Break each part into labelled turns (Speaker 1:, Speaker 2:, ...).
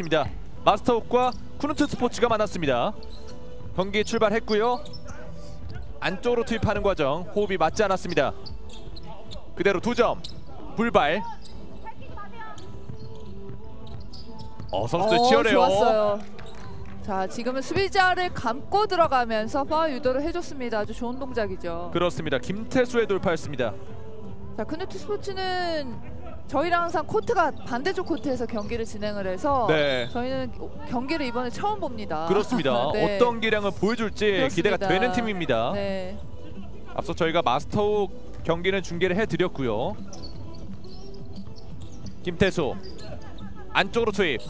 Speaker 1: 있습니다. 마스터욱과 쿠누트 스포츠가 만났습니다. 경기 출발했고요. 안쪽으로 투입하는 과정 호흡이 맞지 않았습니다. 그대로 두 점. 불발. 어 선수들
Speaker 2: 어,
Speaker 1: 치열해요.
Speaker 2: 좋았어요. 자, 지금은 수비자를 감고 들어가면서 파울 유도를 해줬습니다. 아주 좋은 동작이죠.
Speaker 1: 그렇습니다. 김태수의 돌파였습니다.
Speaker 2: 자, 크누트 스포츠는 저희랑 항상 코트가 반대쪽 코트에서 경기를 진행을 해서
Speaker 1: 네.
Speaker 2: 저희는 경기를 이번에 처음 봅니다.
Speaker 1: 그렇습니다.
Speaker 2: 네.
Speaker 1: 어떤 기량을 보여줄지
Speaker 2: 그렇습니다.
Speaker 1: 기대가 되는 팀입니다.
Speaker 2: 네.
Speaker 1: 앞서 저희가 마스터욱 경기는 중계를 해드렸고요. 김태수 안쪽으로 투입.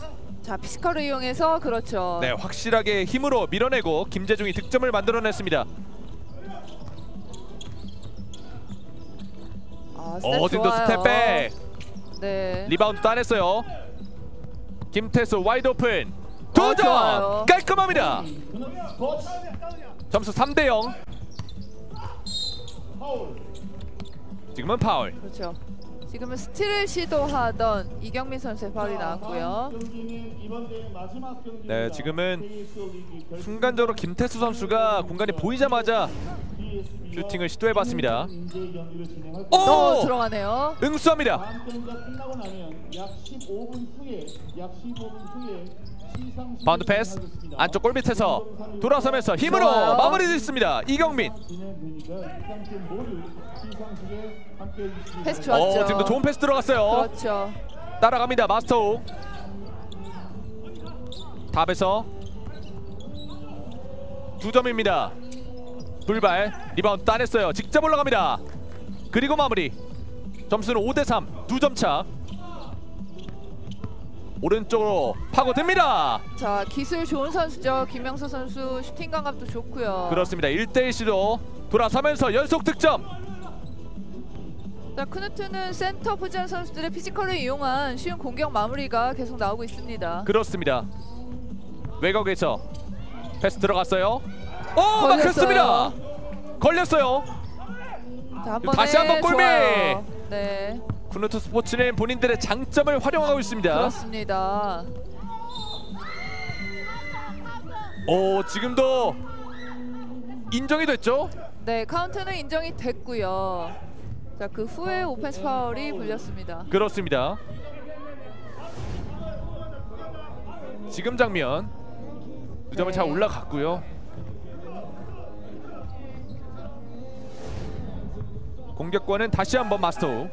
Speaker 2: 자, 피지컬을 이용해서 그렇죠.
Speaker 1: 네, 확실하게 힘으로 밀어내고 김재중이 득점을 만들어냈습니다.
Speaker 2: 아, 스텝
Speaker 1: 어,
Speaker 2: 좋아요.
Speaker 1: step back.
Speaker 2: 네.
Speaker 1: 리바운드 따냈어요. 김태수 wide open. 두
Speaker 2: 아.
Speaker 1: 깔끔합니다. 점수 3대 0. 지금은 파울.
Speaker 2: 그렇죠. 지금은 스틸을 시도하던 이경민 선수의 파울이 나왔고요.
Speaker 1: 네, 지금은 순간적으로 김태수 선수가 공간이 보이자마자 슈팅을 시도해봤습니다.
Speaker 2: 또
Speaker 1: 오!
Speaker 2: 들어가네요.
Speaker 1: 응수합니다.
Speaker 3: 다음 경기가 끝나고 나면 약 15분 후에 약 15분 후에 시상
Speaker 1: 바운드 패스 안쪽 골 밑에서 돌아서면서 힘으로
Speaker 2: 좋아요.
Speaker 1: 마무리 짓습니다. 이경민.
Speaker 2: 패스. 좋았죠.
Speaker 1: 어, 지금도 좋은 패스 들어갔어요.
Speaker 2: 그렇죠.
Speaker 1: 따라갑니다. 마스터욱. 탑에서 두 점입니다. 불발 리바운드 따냈어요. 직접 올라갑니다. 그리고 마무리. 점수는 5대 3. 두 점 차. 오른쪽으로 파고듭니다.
Speaker 2: 자, 기술 좋은 선수죠. 김명수 선수 슈팅 감각도 좋고요.
Speaker 1: 그렇습니다. 1대1 시도 돌아서면서 연속 득점.
Speaker 2: 자, 크누트는 센터 포지션 선수들의 피지컬을 이용한 쉬운 공격 마무리가 계속 나오고 있습니다.
Speaker 1: 그렇습니다. 외곽에서 패스 들어갔어요. 오
Speaker 2: 걸렸어요.
Speaker 1: 막혔습니다. 걸렸어요.
Speaker 2: 자, 한
Speaker 1: 다시 한번 골밑!
Speaker 2: 네,
Speaker 1: 크누트 스포츠는 본인들의 장점을 활용하고 있습니다.
Speaker 2: 그렇습니다.
Speaker 1: 오 지금도 인정이 됐죠?
Speaker 2: 네, 카운트는 인정이 됐고요. 자, 그 후에 오펜스 파울이 불렸습니다.
Speaker 1: 그렇습니다. 지금 장면 그 점을
Speaker 2: 네.
Speaker 1: 잘 올라갔고요. 공격권은 다시 한번 마스터.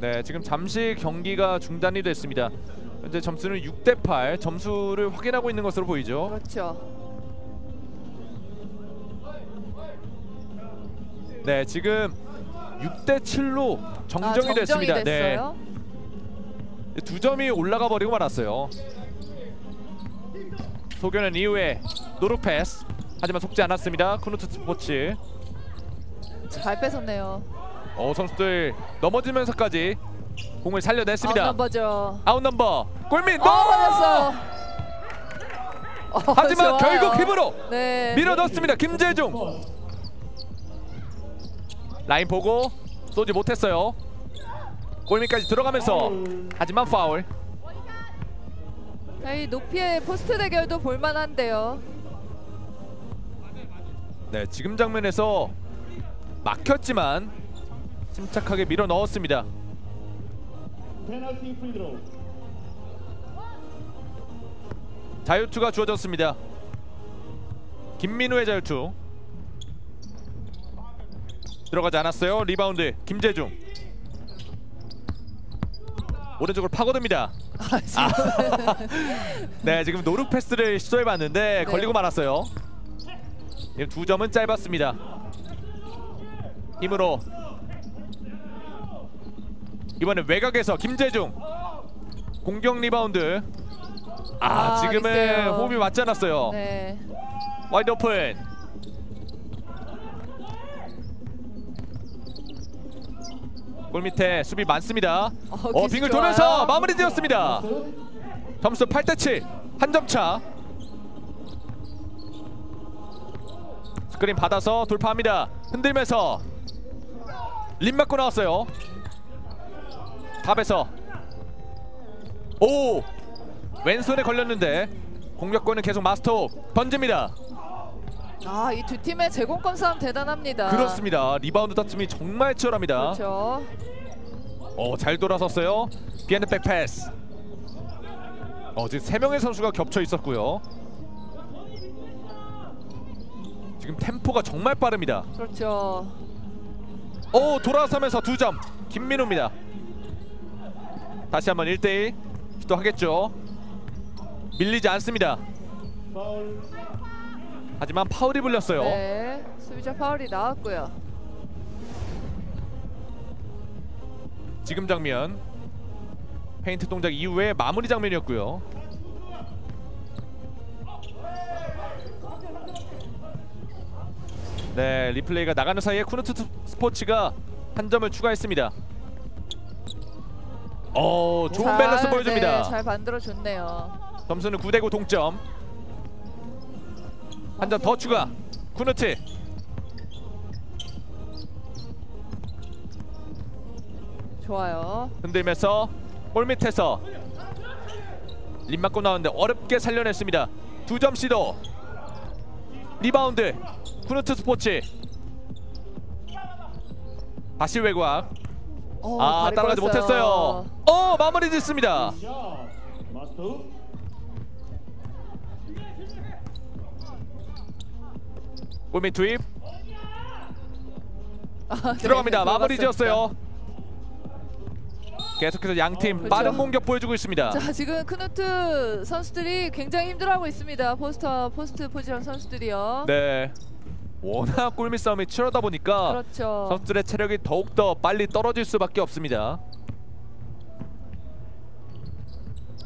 Speaker 1: 네, 지금 잠시 경기가 중단이 됐습니다. 현재 점수는 6대 8. 점수를 확인하고 있는 것으로 보이죠.
Speaker 2: 그렇죠.
Speaker 1: 네, 지금 6대 7로 정정이,
Speaker 2: 아, 정정이
Speaker 1: 됐습니다.
Speaker 2: 됐어요.
Speaker 1: 네, 두 점이 올라가 버리고 말았어요. 소견은 이후에 노룩 패스. 하지만 속지 않았습니다. 쿠누트 스포츠.
Speaker 2: 잘 뺏었네요.
Speaker 1: 어 선수들 넘어지면서까지 공을 살려냈습니다.
Speaker 2: outnumber죠.
Speaker 1: outnumber 골밑
Speaker 2: 어,
Speaker 1: 넣어!
Speaker 2: 걸렸어. 어,
Speaker 1: 하지만
Speaker 2: 좋아요.
Speaker 1: 결국 힘으로
Speaker 2: 네.
Speaker 1: 밀어 넣습니다. 김재중 라인 보고 쏘지 못했어요. 골밑까지 들어가면서 하지만 파울.
Speaker 2: 자, 이 높이의 포스트 대결도 볼만한데요.
Speaker 1: 네 지금 장면에서 막혔지만 침착하게 밀어 넣었습니다. 자유투가 주어졌습니다. 김민우의 자유투 들어가지 않았어요. 리바운드 김재중 오른쪽으로 파고듭니다.
Speaker 2: 아, 지금
Speaker 1: 네 지금 no-look 패스를 시도해봤는데
Speaker 2: 네.
Speaker 1: 걸리고 말았어요. 지금 두 점은 짧았습니다. 힘으로 이번엔 외곽에서 김재중 공격 리바운드. 아,
Speaker 2: 아,
Speaker 1: 지금은. 호흡이 맞지 않았어요.
Speaker 2: 네.
Speaker 1: wide open. 골 밑에 수비 많습니다.
Speaker 2: 어,
Speaker 1: 어, 빙글
Speaker 2: 좋아요.
Speaker 1: 돌면서 마무리 지었습니다. 점수 8대 7. 한 점 차. 스크린 받아서 돌파합니다. 흔들면서 림 맞고 나왔어요. 탑에서 오 왼손에 걸렸는데 공격권은 계속 마스터 던집니다.
Speaker 2: 아, 이 두 팀의 제공권 싸움 대단합니다.
Speaker 1: 그렇습니다. 리바운드 다툼이 정말 치열합니다.
Speaker 2: 그렇죠.
Speaker 1: 어, 잘 돌아섰어요. behind back 패스. 어, 지금 세 명의 선수가 겹쳐 있었고요. 지금 템포가 정말 빠릅니다.
Speaker 2: 그렇죠.
Speaker 1: 오, 돌아서면서 두 점. 김민우입니다. 다시 한번 1대1 시도하겠죠. 밀리지 않습니다.
Speaker 3: 파울
Speaker 1: 하지만 파울이 불렸어요.
Speaker 2: 네. 수비자 파울이 나왔고요.
Speaker 1: 지금 장면 페인트 동작 이후에 마무리 장면이었고요. 네, 리플레이가 나가는 사이에 크누트 스포츠가 한 점을 추가했습니다. 어, 좋은
Speaker 2: 잘,
Speaker 1: 밸런스 보여줍니다.
Speaker 2: 네, 잘 만들어 줬네요.
Speaker 1: 점수는 9대 9 동점. 한 점 더 추가. 크누트.
Speaker 2: 좋아요.
Speaker 1: 흔들면서 골 밑에서 림 맞고 나오는데 어렵게 살려냈습니다. 두 점 시도. 리바운드. 크누트 스포츠. 다시 외곽.
Speaker 2: 어,
Speaker 1: 아 따라가지
Speaker 2: 걸었어요.
Speaker 1: 못했어요. 어 마무리 짓습니다. 골밑 투입
Speaker 2: 아, 네,
Speaker 1: 들어갑니다. 마무리. 지었어요. 계속해서 양팀
Speaker 2: 그렇죠.
Speaker 1: 빠른 공격 보여주고 있습니다.
Speaker 2: 자 지금 크누트 선수들이 굉장히 힘들어하고 있습니다. 포스터 포스트 포지션 선수들이요.
Speaker 1: 네. 워낙 골밑 싸움이 치열하다 보니까
Speaker 2: 그렇죠.
Speaker 1: 선수들의 체력이 더욱 더 빨리 떨어질 수밖에 없습니다.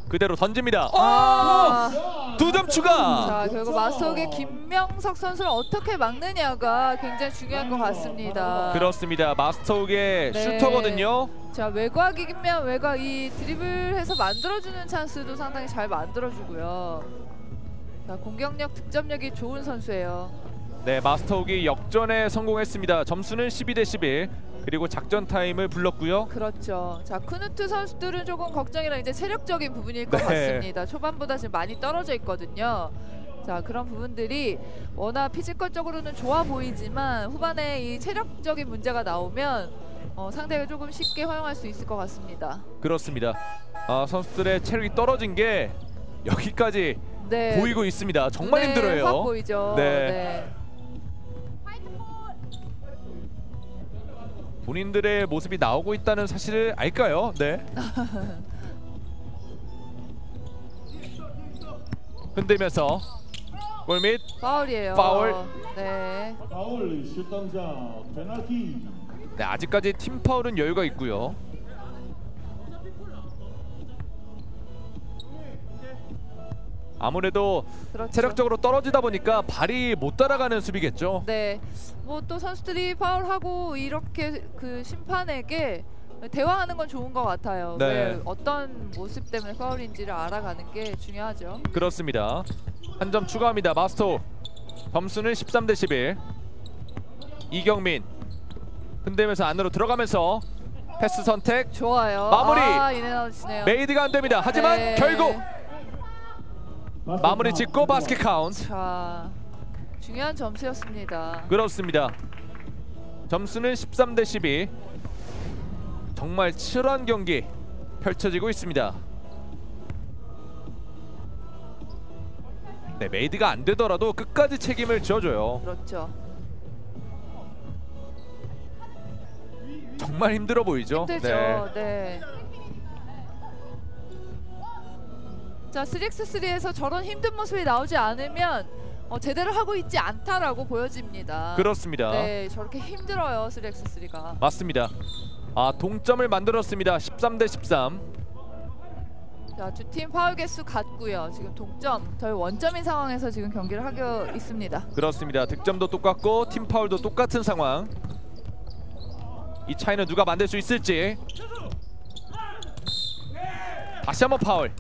Speaker 1: 그대로 던집니다.
Speaker 2: 아.
Speaker 1: 두 점 추가.
Speaker 2: 자 결국 마스터의 김명석 선수를 어떻게 막느냐가 굉장히 중요한 것 같습니다.
Speaker 1: 그렇습니다. 마스터욱의
Speaker 2: 네.
Speaker 1: 슈터거든요.
Speaker 2: 자 외곽이면 외곽 이 드리블해서 만들어주는 찬스도 상당히 잘 만들어주고요. 자 공격력 득점력이 좋은 선수예요.
Speaker 1: 네, 마스터욱이 역전에 성공했습니다. 점수는 12 대 11. 그리고 작전 타임을 불렀고요.
Speaker 2: 그렇죠. 자 크누트 선수들은 조금 걱정이라 이제 체력적인 부분일 것
Speaker 1: 네.
Speaker 2: 같습니다. 초반보다 지금 많이 떨어져 있거든요. 자 그런 부분들이 워낙 피지컬적으로는 좋아 보이지만 후반에 이 체력적인 문제가 나오면 어, 상대가 조금 쉽게 허용할 수 있을 것 같습니다.
Speaker 1: 그렇습니다. 아, 선수들의 체력이 떨어진 게 여기까지
Speaker 2: 네.
Speaker 1: 보이고 있습니다. 정말
Speaker 2: 네,
Speaker 1: 힘들어요.
Speaker 2: 확 보이죠.
Speaker 1: 네.
Speaker 2: 네.
Speaker 1: 본인들의 모습이 나오고 있다는 사실을 알까요? 네. 흔들면서 골밑
Speaker 2: 파울이에요.
Speaker 1: 파울.
Speaker 2: 네.
Speaker 3: 파울 실담자 페널티
Speaker 1: 네, 아직까지 팀 파울은 여유가 있고요. 아무래도
Speaker 2: 그렇죠.
Speaker 1: 체력적으로 떨어지다 보니까 발이 못 따라가는 수비겠죠.
Speaker 2: 네. 뭐 또 선수들이 파울하고 이렇게 그 심판에게 대화하는 건 좋은 것 같아요.
Speaker 1: 네.
Speaker 2: 왜 어떤 모습 때문에 파울인지를 알아가는 게 중요하죠.
Speaker 1: 그렇습니다. 한 점 추가합니다. 마스터 점수는 13 대 11. 이경민 흔들면서 안으로 들어가면서 패스 선택
Speaker 2: 좋아요.
Speaker 1: 마무리!
Speaker 2: 아.
Speaker 1: made가 안 됩니다. 하지만
Speaker 2: 네.
Speaker 1: 결국 마무리 짓고 바스켓 카운트.
Speaker 2: 자, 중요한 점수였습니다.
Speaker 1: 그렇습니다. 점수는 13 대 12. 정말 치열한 경기 펼쳐지고 있습니다. 네, made가 안 되더라도 끝까지 책임을 져줘요.
Speaker 2: 그렇죠.
Speaker 1: 정말 힘들어 보이죠?
Speaker 2: 힘들죠. 네. 자, 3x3에서 저런 힘든 모습이 나오지 않으면 어, 제대로 하고 있지 않다라고 보여집니다.
Speaker 1: 그렇습니다.
Speaker 2: 네, 저렇게 힘들어요, 3x3가.
Speaker 1: 맞습니다. 아 동점을 만들었습니다. 13 대 13.
Speaker 2: 자, 두 팀 파울 개수 같고요. 지금 동점, 저희 원점인 상황에서 지금 경기를 하고 있습니다.
Speaker 1: 그렇습니다. 득점도 똑같고 팀 파울도 똑같은 상황. 이 차이는 누가 만들 수 있을지. 다시 한번 파울.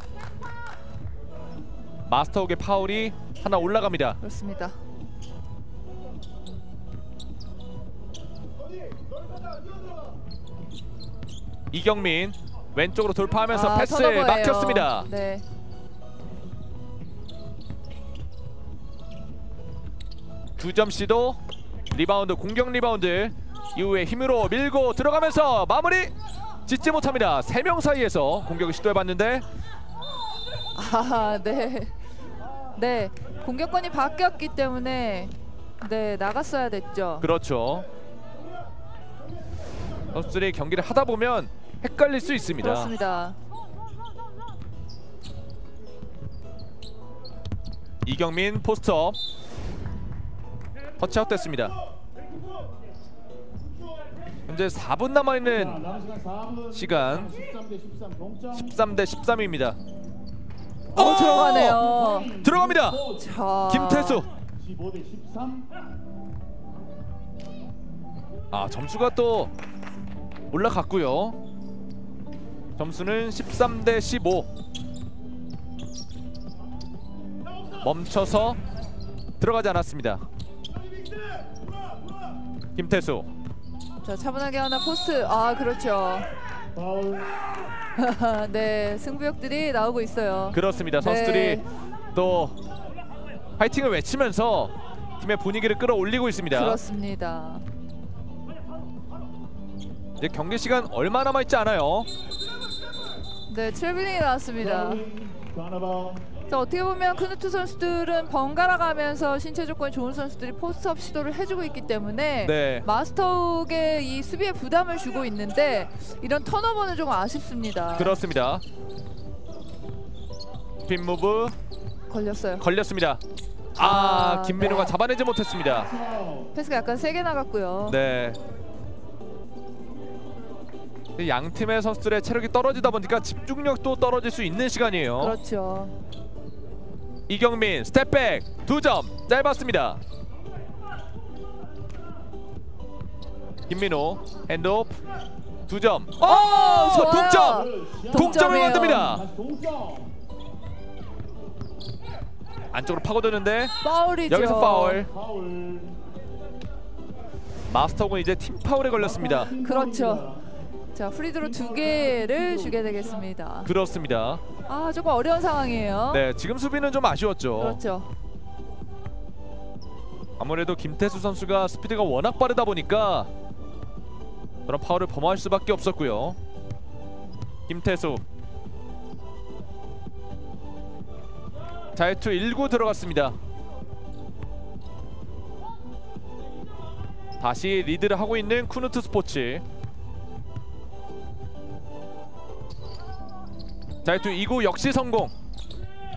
Speaker 1: 마스터욱의 파울이 하나 올라갑니다.
Speaker 2: 그렇습니다.
Speaker 1: 이경민 왼쪽으로 돌파하면서
Speaker 2: 아,
Speaker 1: 패스
Speaker 2: 턴오버예요.
Speaker 1: 막혔습니다.
Speaker 2: 네.
Speaker 1: 두점 시도 리바운드 공격 리바운드 이후에 힘으로 밀고 들어가면서 마무리 짓지 못합니다. 세 명 사이에서 공격을 시도해봤는데
Speaker 2: 아, 네. 네. 공격권이 바뀌었기 때문에 네, 나갔어야 됐죠.
Speaker 1: 그렇죠. 선수들이 경기를 하다 보면 헷갈릴 수 있습니다.
Speaker 2: 그렇습니다.
Speaker 1: 이경민 포스터 터치아웃 됐습니다. 현재 4분 남아
Speaker 3: 자,
Speaker 1: 있는
Speaker 3: 남은 시간 4분.
Speaker 1: 시간.
Speaker 3: 13대13 동점.
Speaker 1: 13대 13입니다.
Speaker 2: 어, 들어가네요.
Speaker 1: 들어갑니다.
Speaker 2: 자.
Speaker 1: 김태수.
Speaker 3: 15대 13.
Speaker 1: 아 점수가 또 올라갔고요. 점수는 13 대 15. 멈춰서 들어가지 않았습니다. 김태수
Speaker 2: 자, 차분하게 하나 포스트. 아, 그렇죠. 네, 승부욕들이 나오고 있어요.
Speaker 1: 그렇습니다. 선수들이
Speaker 2: 네.
Speaker 1: 또 파이팅을 외치면서 팀의 분위기를 끌어올리고 있습니다.
Speaker 2: 그렇습니다.
Speaker 1: 이제 경기 시간 얼마 남아 있지 않아요.
Speaker 2: 네, 7분이 나왔습니다. 자, 어떻게 보면 크누트 선수들은 번갈아 가면서 신체 조건이 좋은 선수들이 포스트업 시도를 해주고 있기 때문에
Speaker 1: 네.
Speaker 2: 마스터욱에 이 수비에 부담을 주고 있는데 이런 턴오버는 조금 아쉽습니다.
Speaker 1: 그렇습니다. spin move
Speaker 2: 걸렸어요.
Speaker 1: 걸렸습니다. 아,
Speaker 2: 아,
Speaker 1: 김민우가
Speaker 2: 네.
Speaker 1: 잡아내지 못했습니다.
Speaker 2: 패스가 약간 세게 나갔고요.
Speaker 1: 네. 양 팀의 선수들의 체력이 떨어지다 보니까 집중력도 떨어질 수 있는 시간이에요.
Speaker 2: 그렇죠.
Speaker 1: 이경민 step back 두점 짧았습니다. 김민호 핸드오프 두 점. 어, 서
Speaker 2: 좋아요.
Speaker 1: 동점. 동점을. 만듭니다. 안쪽으로 파고드는데
Speaker 2: 파울이죠.
Speaker 1: 여기서. 파울. 마스터군 이제 팀 파울에 걸렸습니다.
Speaker 2: 그렇죠. 자, 프리드로 두 개를 주게 되겠습니다.
Speaker 1: 그렇습니다.
Speaker 2: 아, 조금 어려운 상황이에요.
Speaker 1: 네, 지금 수비는 좀 아쉬웠죠.
Speaker 2: 그렇죠.
Speaker 1: 아무래도 김태수 선수가 스피드가 워낙 빠르다 보니까 그런 파울을 범할 수밖에 없었고요. 김태수 자유투 1구 들어갔습니다. 다시 리드를 하고 있는 쿠누트 스포츠. 자유투 2구 역시 성공.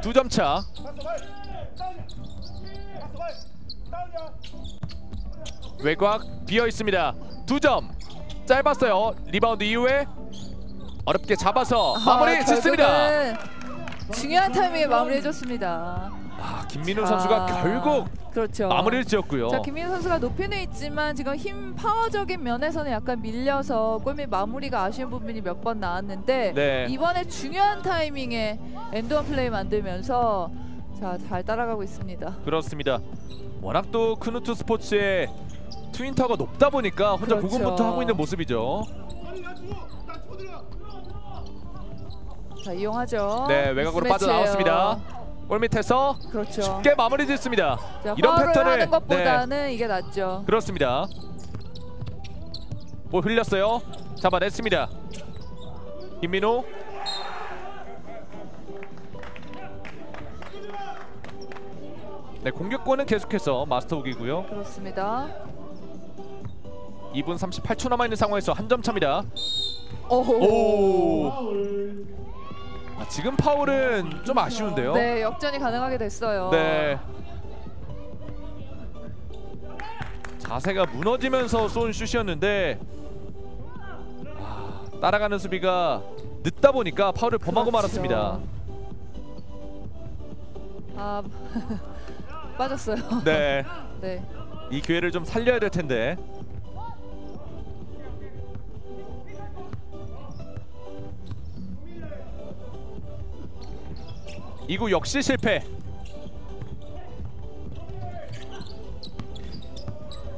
Speaker 1: 두 점 차. 외곽 비어 있습니다. 두 점 짧았어요. 리바운드 이후에 어렵게 잡아서 마무리
Speaker 2: 아,
Speaker 1: 짓습니다.
Speaker 2: 결국은 중요한 타이밍에 마무리해줬습니다.
Speaker 1: 아, 김민우 선수가
Speaker 2: 자,
Speaker 1: 결국
Speaker 2: 그렇죠.
Speaker 1: 마무리를 지었고요.
Speaker 2: 자 김민우 선수가 높이는 있지만 지금 힘 파워적인 면에서는 약간 밀려서 골밑 마무리가 아쉬운 부분이 몇 번 나왔는데
Speaker 1: 네.
Speaker 2: 이번에 중요한 타이밍에 and one 플레이 만들면서 자잘 따라가고 있습니다.
Speaker 1: 그렇습니다. 워낙 또 크누트 스포츠의 twin tower가 높다 보니까 혼자
Speaker 2: 그렇죠.
Speaker 1: 고군분투 하고 있는 모습이죠.
Speaker 2: 자 이용하죠.
Speaker 1: 네, 외곽으로. 빠져나왔습니다. 골 밑에서
Speaker 2: 그렇죠.
Speaker 1: 쉽게 마무리 짓습니다.
Speaker 2: 자,
Speaker 1: 이런 패턴을
Speaker 2: 하는
Speaker 1: 네,
Speaker 2: 것보다는 이게 낫죠.
Speaker 1: 그렇습니다. 뭐 흘렸어요. 잡아냈습니다. 김민호 네 공격권은 계속해서 마스터욱이고요.
Speaker 2: 그렇습니다.
Speaker 1: 2분 38초 남아 있는 상황에서 한 점 차입니다.
Speaker 2: 오호.
Speaker 1: 오. 아, 지금 파울은 좀 아쉬운데요.
Speaker 2: 네 역전이 가능하게 됐어요.
Speaker 1: 네. 자세가 무너지면서 쏜 슛이었는데 아, 따라가는 수비가 늦다 보니까 파울을 범하고
Speaker 2: 그렇죠.
Speaker 1: 말았습니다.
Speaker 2: 아 빠졌어요.
Speaker 1: 네,
Speaker 2: 네.
Speaker 1: 이 기회를 좀 살려야 될 텐데. 이구 역시 실패.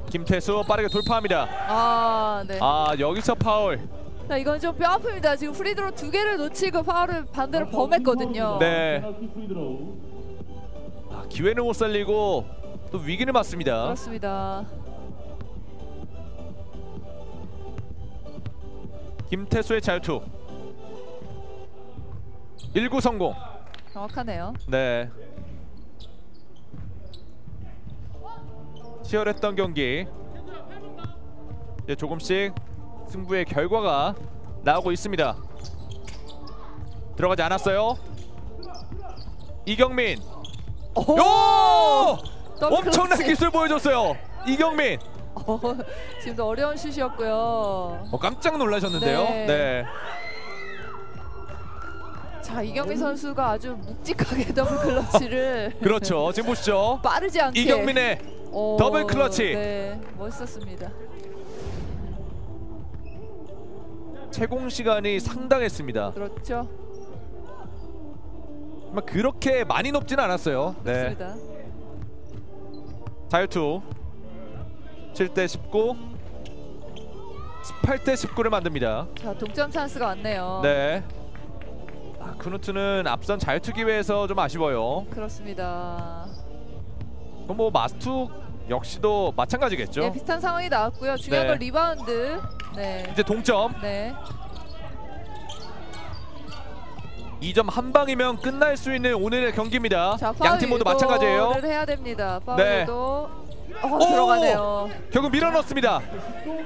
Speaker 1: 김태수 빠르게 돌파합니다.
Speaker 2: 아, 네.
Speaker 1: 아 여기서 파울.
Speaker 2: 자, 이건 좀 뼈 아픕니다. 지금 프리드로 두 개를 놓치고 파울을 반대로 범했거든요.
Speaker 1: 네. 아, 기회는 못 살리고 또 위기를 맞습니다.
Speaker 2: 그렇습니다.
Speaker 1: 김태수의 자유투. 1구 성공.
Speaker 2: 정확하네요.
Speaker 1: 네. 치열했던 경기. 이제 조금씩 승부의 결과가 나오고 있습니다. 들어가지 않았어요. 이경민.
Speaker 2: 오!
Speaker 1: 엄청난. 기술 보여줬어요. 이경민.
Speaker 2: 어, 지금도 어려운 슛이었고요.
Speaker 1: 어, 깜짝 놀라셨는데요.
Speaker 2: 네.
Speaker 1: 네.
Speaker 2: 자, 이경민 선수가 아주 묵직하게 더블 클러치를
Speaker 1: 그렇죠. 지금 보시죠.
Speaker 2: 빠르지 않게
Speaker 1: 이경민의
Speaker 2: 오,
Speaker 1: 더블 클러치.
Speaker 2: 네, 멋있었습니다.
Speaker 1: 채공 시간이 상당했습니다.
Speaker 2: 그렇죠.
Speaker 1: 막 그렇게 많이 높지는 않았어요. 네.
Speaker 2: 맞습니다.
Speaker 1: 자유투 7대 19 18대 19를 만듭니다.
Speaker 2: 자, 동점 찬스가 왔네요.
Speaker 1: 네. 아, 크누트는 앞선 자유투 기회에서 좀 아쉬워요.
Speaker 2: 그렇습니다.
Speaker 1: 그럼 뭐 마스터욱 역시도 마찬가지겠죠.
Speaker 2: 네, 비슷한 상황이 나왔고요. 중요한
Speaker 1: 네.
Speaker 2: 건 리바운드. 네.
Speaker 1: 이제 동점.
Speaker 2: 네.
Speaker 1: 2점 한 방이면 끝날 수 있는 오늘의 경기입니다.
Speaker 2: 자, 파울
Speaker 1: 양팀 모두 마찬가지예요.
Speaker 2: 유도를 해야 됩니다.
Speaker 1: 네.
Speaker 2: 파울도 어,
Speaker 1: 오!
Speaker 2: 들어가네요.
Speaker 1: 결국 밀어넣습니다.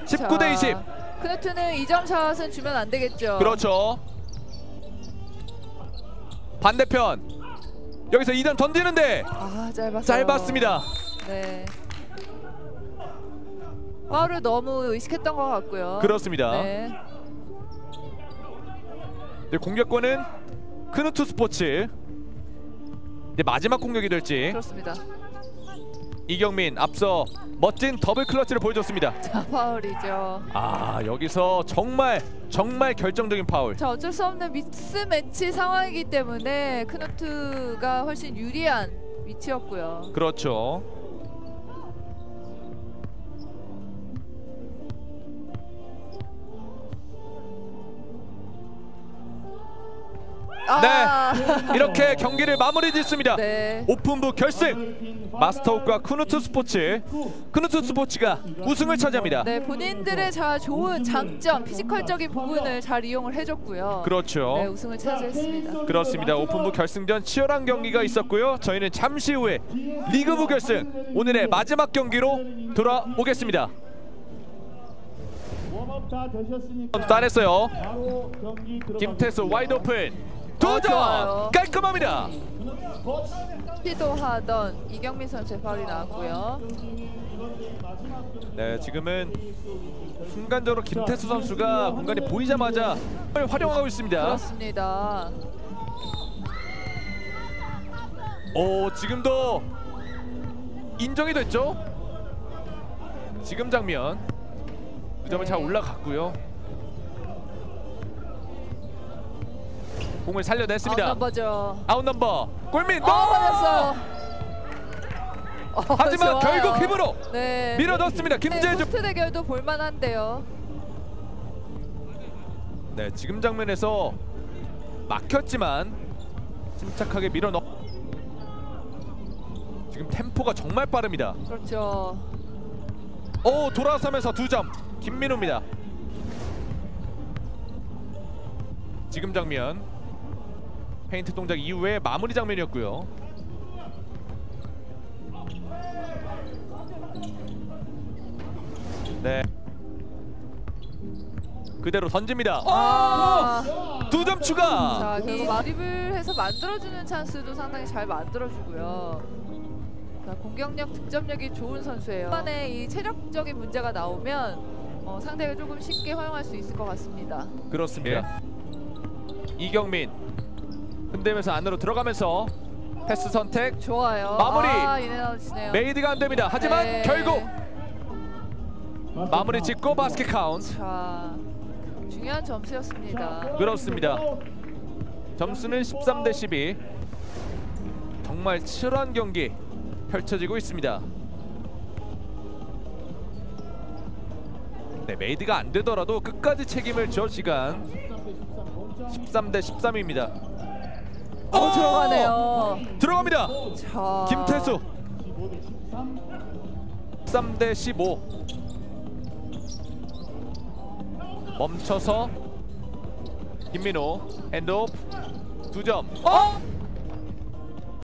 Speaker 1: 19 대 20.
Speaker 2: 크네트는 2점 샷은 주면 안 되겠죠.
Speaker 1: 그렇죠. 반대편 여기서 2점 던지는데
Speaker 2: 아.
Speaker 1: 짧았습니다.
Speaker 2: 네. 파울을 너무 의식했던 것 같고요.
Speaker 1: 그렇습니다.
Speaker 2: 네.
Speaker 1: 이제 공격권은 크누트 스포츠. 이제 마지막 공격이 될지
Speaker 2: 그렇습니다.
Speaker 1: 이경민 앞서 멋진 double clutch를 보여줬습니다.
Speaker 2: 자, 파울이죠.
Speaker 1: 아 여기서 정말 정말 결정적인 파울.
Speaker 2: 자, 어쩔 수 없는 미스 매치 상황이기 때문에 크누트가 훨씬 유리한 위치였고요.
Speaker 1: 그렇죠.
Speaker 2: 아,
Speaker 1: 이렇게 경기를 마무리 짓습니다.
Speaker 2: 네.
Speaker 1: 오픈부 결승 마스터욱과 크누트 스포츠. 크누트 스포츠가 우승을 차지합니다.
Speaker 2: 네, 본인들의 자 좋은 장점, physical적인 부분을 잘 이용을 해줬고요.
Speaker 1: 그렇죠.
Speaker 2: 네, 우승을 차지했습니다.
Speaker 1: 그렇습니다. 오픈부 결승전 치열한 경기가 있었고요. 저희는 잠시 후에 리그부 결승 오늘의 마지막 경기로 돌아오겠습니다. 따냈어요. 김태수 wide open
Speaker 2: 어,
Speaker 1: 두 점
Speaker 2: 좋아요.
Speaker 1: 깔끔합니다.
Speaker 2: 시도하던 이경민 선수의 파울이 나왔고요.
Speaker 1: 네 지금은 순간적으로 김태수 선수가 공간이 보이자마자 을 활용하고 있습니다.
Speaker 2: 그렇습니다.
Speaker 1: 오 지금도 인정이 됐죠? 지금 장면 그 점을 잘 올라갔고요. 공을 살려냈습니다.
Speaker 2: 아웃 number죠.
Speaker 1: out number 골밑
Speaker 2: 어, 걸렸어. 어,
Speaker 1: 하지만
Speaker 2: 좋아요.
Speaker 1: 결국 힘으로
Speaker 2: 네.
Speaker 1: 밀어넣습니다.
Speaker 2: 네,
Speaker 1: 김재주.
Speaker 2: 포스트 대결도 볼만한데요.
Speaker 1: 네 지금 장면에서 막혔지만 침착하게 밀어넣. 지금 템포가 정말 빠릅니다.
Speaker 2: 그렇죠.
Speaker 1: 오 돌아서면서 두 점 김민우입니다. 지금 장면 페인트 동작 이후에 마무리 장면이었고요. 네. 그대로 던집니다.
Speaker 2: 아.
Speaker 1: 두점 추가.
Speaker 2: 자, 결국 마립을 해서 만들어주는 찬스도 상당히 잘 만들어주고요. 자, 공격력, 득점력이 좋은 선수예요. 초반에 이 체력적인 문제가 나오면 어, 상대가 조금 쉽게 활용할 수 있을 것 같습니다.
Speaker 1: 그렇습니다. 이경민 흔들면서 안으로 들어가면서 패스 선택
Speaker 2: 좋아요.
Speaker 1: 마무리.
Speaker 2: 아.
Speaker 1: made가 안 됩니다. 하지만
Speaker 2: 네.
Speaker 1: 결국 마무리 짓고 바스켓 카운트.
Speaker 2: 자, 중요한 점수였습니다.
Speaker 1: 그렇습니다. 점수는 13 대 12. 정말 치열한 경기 펼쳐지고 있습니다. 네, made가 안 되더라도 끝까지 책임을 져 시간
Speaker 3: 13 대 13 동점
Speaker 1: 13대 13입니다.
Speaker 2: 어, 들어가네요.
Speaker 1: 들어갑니다.
Speaker 2: 자,
Speaker 1: 김태수
Speaker 3: 15대13
Speaker 1: 13대 15. 멈춰서 김민호 핸드오프 두 점. 어?